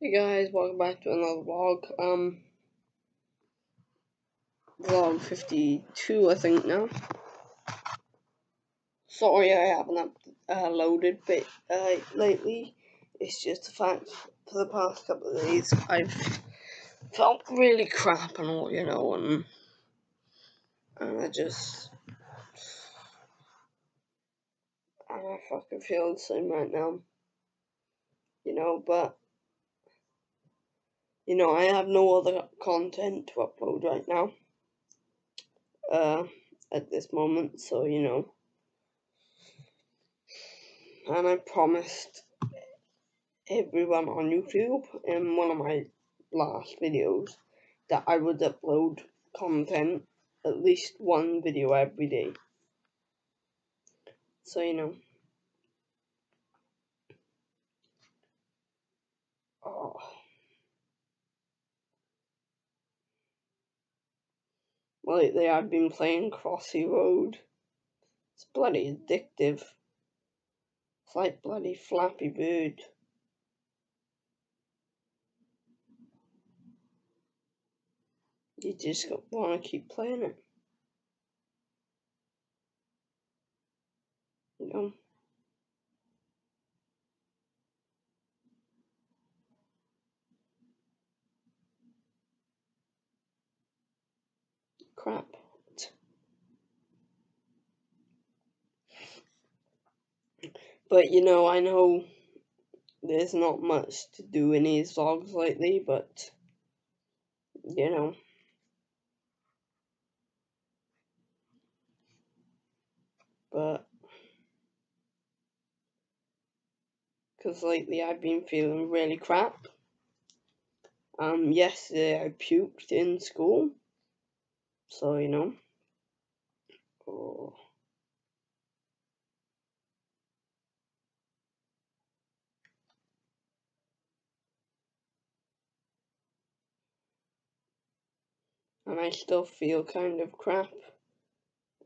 Hey guys, welcome back to another vlog. Um, vlog 52, I think now. Sorry I haven't uh, loaded bit uh, lately. It's just the fact for the past couple of days I've felt really crap and all, you know, and and I just and I fucking feel the same right now. You know, but you know, I have no other content to upload right now. Uh, at this moment, so you know. And I promised everyone on YouTube in one of my last videos that I would upload content, at least one video every day. So, you know. Oh. Lately, I've been playing Crossy Road. It's bloody addictive. It's like bloody Flappy Bird. You just want to keep playing it. You know? Crap. But you know, I know there's not much to do in these vlogs lately, but you know. But because lately I've been feeling really crap. Um, yesterday I puked in school, so you know. Oh. and I still feel kind of crap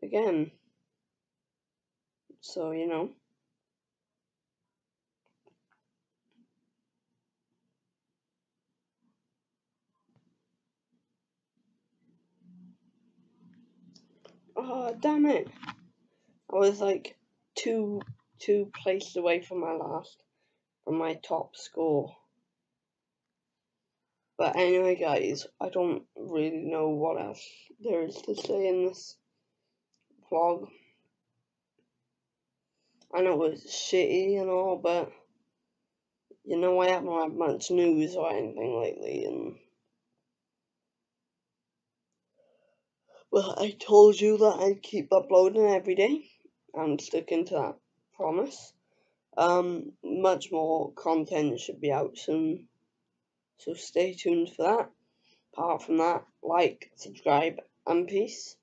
again. So, you know. Oh, damn it. I was like two two places away from my last from my top score. But anyway, guys, I don't really know what else there is to say in this vlog. I know it's shitty and all, but you know, I haven't had much news or anything lately, and well, I told you that I'd keep uploading every day. I'm sticking to that promise. Um, much more content should be out soon. So stay tuned for that. Apart from that, like, subscribe, and peace.